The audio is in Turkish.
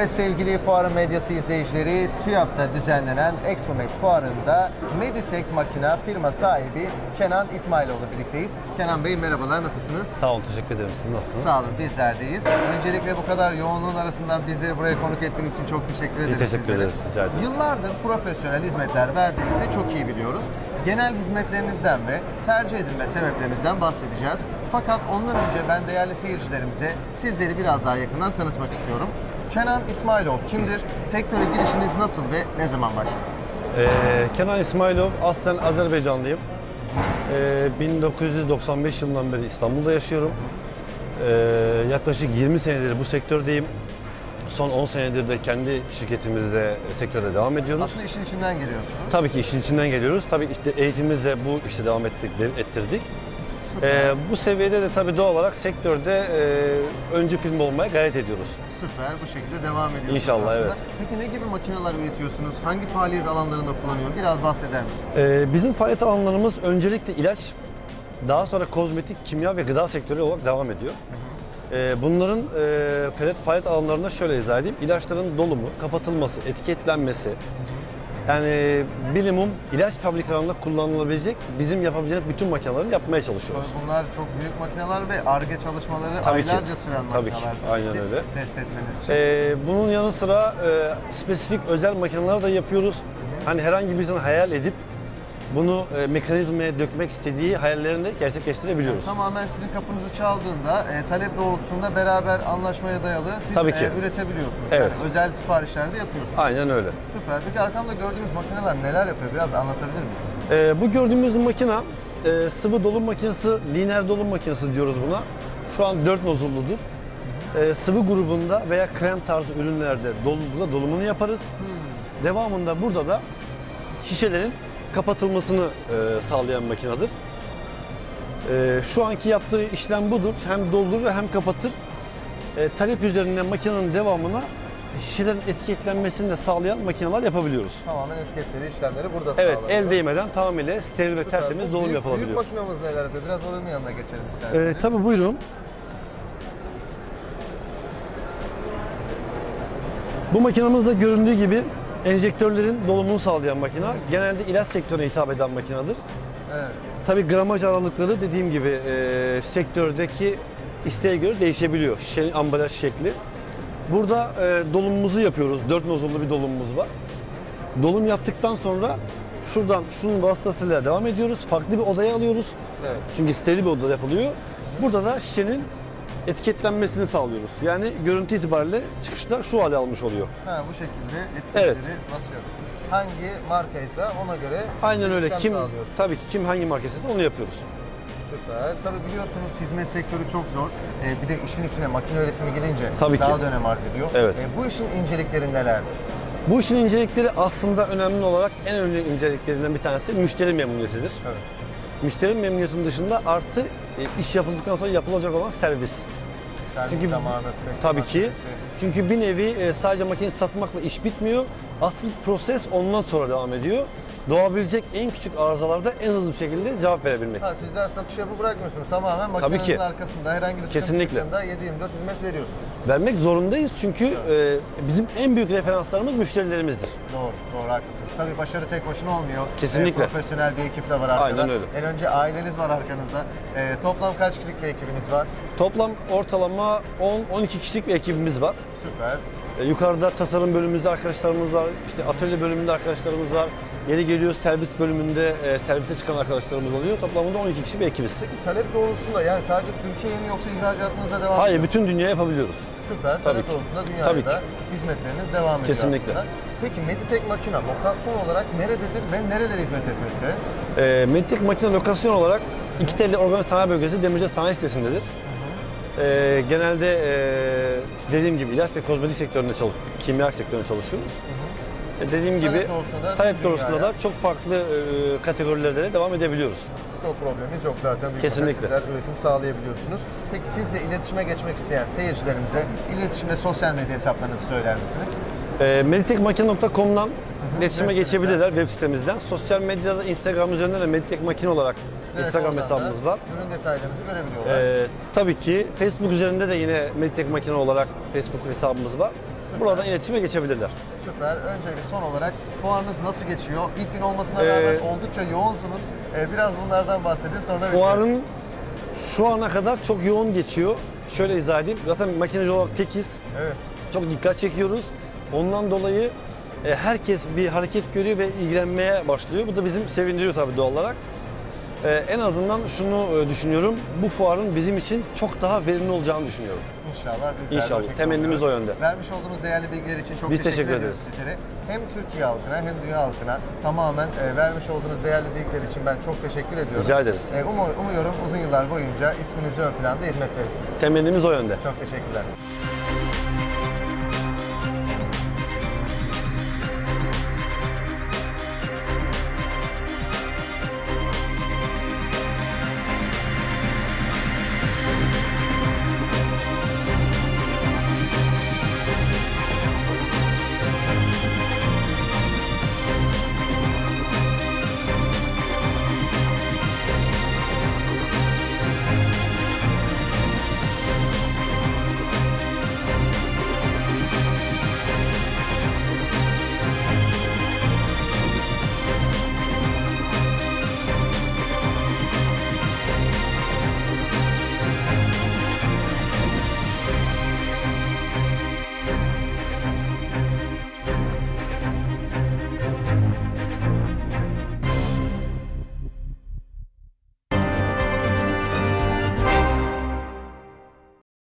Evet sevgili fuarın medyası izleyicileri, TÜYAP'ta düzenlenen Expomex fuarında Meditech Makina firma sahibi Kenan İsmailoğlu birlikteyiz. Kenan Bey merhabalar, nasılsınız? Sağ olun, teşekkür ederim. Siz nasılsınız? Sağ olun, bizlerdeyiz. Öncelikle bu kadar yoğunluğun arasından bizleri buraya konuk ettiğiniz için çok teşekkür ederiz. teşekkür sizlere. ederiz, rica ederim. Yıllardır profesyonel hizmetler verdiğinizi çok iyi biliyoruz. Genel hizmetlerinizden ve tercih edilme sebeplerinizden bahsedeceğiz. Fakat ondan önce ben değerli seyircilerimize sizleri biraz daha yakından tanıtmak istiyorum. Kenan İsmailov kimdir? Sektöre girişiniz nasıl ve ne zaman başladı? Ee, Kenan İsmailov, aslen Azerbaycanlıyım. Ee, 1995 yılından beri İstanbul'da yaşıyorum. Ee, yaklaşık 20 senedir bu sektördeyim. Son 10 senedir de kendi şirketimizde sektöre devam ediyoruz. Aslında işin içinden geliyorsunuz. Tabii ki işin içinden geliyoruz. Tabii işte eğitimimizle bu işte devam ettik, ettirdik. Ee, bu seviyede de tabii doğal olarak sektörde e, öncü film olmaya gayret ediyoruz. Süper, bu şekilde devam ediyorsunuz. İnşallah, aslında. evet. Peki ne gibi makineler üretiyorsunuz? Hangi faaliyet alanlarında kullanıyor? Biraz bahseder misiniz? Ee, bizim faaliyet alanlarımız öncelikle ilaç, daha sonra kozmetik, kimya ve gıda sektörü olarak devam ediyor. Ee, bunların e, faaliyet, faaliyet alanlarında şöyle izah edeyim. İlaçların dolumu, kapatılması, etiketlenmesi, yani bilimum ilaç fabrikalarında kullanılabilecek bizim yapabileceğimiz bütün makineleri yapmaya çalışıyoruz. Bunlar çok büyük makineler ve ARGE çalışmaları Tabii ki. aylarca süren Tabii ki. makineler. Aynen öyle. Test etmeniz için. Ee, bunun yanı sıra e, spesifik özel makineler de yapıyoruz. Hani herhangi birisinin hayal edip bunu e, mekanizmaya dökmek istediği hayallerini de gerçekleştirebiliyoruz. Tamamen sizin kapınızı çaldığında e, talep doğrultusunda beraber anlaşmaya dayalı siz Tabii ki. e, üretebiliyorsunuz. Evet. Yani özel siparişlerde yapıyorsunuz. Aynen öyle. Süper. Peki arkamda gördüğümüz makineler neler yapıyor? Biraz anlatabilir miyiz? Ee, bu gördüğümüz makina e, sıvı dolum makinesi, lineer dolum makinesi diyoruz buna. Şu an 4 nozulludur. E, sıvı grubunda veya krem tarzı ürünlerde dolumda dolumunu yaparız. Devamında burada da şişelerin kapatılmasını e, sağlayan makinedir. E, şu anki yaptığı işlem budur. Hem doldurur hem kapatır. E, talep üzerinden makinenin devamına şişelerin etiketlenmesini de sağlayan makineler yapabiliyoruz. Tamamen etiketleri, işlemleri burada Evet, sağlanıyor. el değmeden tamamıyla steril ve Süper. tertemiz Bu dolum büyük- yapılabiliyor. Büyük makinamız neler yapıyor? Biraz oranın yanına geçelim isterseniz. Ee, tabii buyurun. Bu makinamızda göründüğü gibi enjektörlerin dolumunu sağlayan makina. Genelde ilaç sektörüne hitap eden makinedir. Evet. Tabii gramaj aralıkları dediğim gibi e, sektördeki isteğe göre değişebiliyor. Şişenin ambalaj şekli. Burada e, dolumumuzu yapıyoruz. Dört nozullu bir dolumumuz var. Dolum yaptıktan sonra şuradan şunun vasıtasıyla devam ediyoruz. Farklı bir odaya alıyoruz. Evet. Çünkü steril bir odada yapılıyor. Burada da şişenin etiketlenmesini sağlıyoruz. Yani görüntü itibariyle çıkışlar şu hale almış oluyor. Ha, bu şekilde etiketleri Evet. basıyoruz. Hangi markaysa ona göre Aynen öyle. işlem Kim sağlıyoruz. tabii ki kim hangi markası onu yapıyoruz. Süper. Tabii biliyorsunuz hizmet sektörü çok zor. Ee, bir de işin içine makine üretimi girince Tabii ki. daha da önem arz ediyor. Evet. Ee, bu işin incelikleri nelerdir? Bu işin incelikleri aslında önemli olarak en önemli inceliklerinden bir tanesi müşteri memnuniyetidir. Evet. Müşteri memnuniyetinin dışında artı e, iş yapıldıktan sonra yapılacak olan servis. Servis Çünkü zamanı, teslimat tabii ki süresi. çünkü bir nevi e, sadece makine satmakla iş bitmiyor. Asıl proses ondan sonra devam ediyor. Doğabilecek en küçük arızalarda en hızlı bir şekilde cevap verebilmek. Ha, sizler satış yapı bırakmıyorsunuz. Tamamen makinenizin ki. arkasında herhangi bir Kesinlikle. çıktığında 7-24 hizmet veriyorsunuz. Vermek zorundayız çünkü e, bizim en büyük referanslarımız müşterilerimizdir. Doğru, doğru haklısınız. Tabii başarı tek başına olmuyor. Kesinlikle. Ee, profesyonel bir ekip de var arkada. Aynen öyle. En önce aileniz var arkanızda. Ee, toplam kaç kişilik bir ekibiniz var? Toplam ortalama 10-12 kişilik bir ekibimiz var. Süper. E, Yukarıda tasarım bölümümüzde arkadaşlarımız var, işte atölye bölümünde arkadaşlarımız var. Yeri geliyor servis bölümünde e, servise çıkan arkadaşlarımız oluyor. Toplamda 12 kişi bir ekibiz. Peki talep doğrultusunda yani sadece Türkiye'ye mi yoksa ihracatınızda devam Hayır, bütün dünya yapabiliyoruz. Süper. Tabii talep ki. doğrultusunda dünyada Tabii da hizmetleriniz devam ediyor Kesinlikle. aslında. Peki Meditech makina lokasyon olarak nerededir ve nerelere hizmet etmekte? E, Medtek makine lokasyon olarak iki telli organik sanayi bölgesi Demirci Sanayi sitesindedir. E, genelde e, dediğim gibi ilaç ve kozmetik sektöründe çalış, kimya sektöründe çalışıyoruz. E, dediğim gibi Talep doğrultusunda da talep çok farklı e, kategorilerde de devam edebiliyoruz. Stok problemimiz yok zaten. Büyük Kesinlikle. üretim sağlayabiliyorsunuz. Peki siz de iletişime geçmek isteyen seyircilerimize iletişim ve sosyal medya hesaplarınızı söyler misiniz? E, meditekmakine.com'dan iletişime geçebilirler web sitemizden. Sosyal medyada Instagram üzerinden de Meditek Makine olarak Evet, Instagram oradan hesabımız da var. Ürün detaylarınızı görebiliyorlar. E, tabii ki Facebook üzerinde de yine Meditek Makine olarak Facebook hesabımız var. Buradan iletişime geçebilirler. Süper. Öncelikle son olarak fuarınız nasıl geçiyor? İlk gün olmasına Ee, rağmen oldukça yoğunsunuz. Ee, biraz bunlardan bahsedeyim sonra da. Fuarın şu ana kadar çok yoğun geçiyor. Şöyle izah edeyim. Zaten makineci olarak tekiz. Evet. Çok dikkat çekiyoruz. Ondan dolayı e, herkes bir hareket görüyor ve ilgilenmeye başlıyor. Bu da bizim sevindiriyor tabii doğal olarak. E, en azından şunu e, düşünüyorum. Bu fuarın bizim için çok daha verimli olacağını düşünüyorum. İnşallah. bizler de İnşallah. şekilde Temennimiz oluyoruz. o yönde. Vermiş olduğunuz değerli bilgiler için çok Biz teşekkür, teşekkür ediyoruz sizlere. Hem Türkiye halkına hem dünya halkına tamamen e, vermiş olduğunuz değerli bilgiler için ben çok teşekkür ediyorum. Rica ederiz. E, umur- umuyorum uzun yıllar boyunca isminizi ön planda hizmet verirsiniz. Temennimiz o yönde. Çok teşekkürler.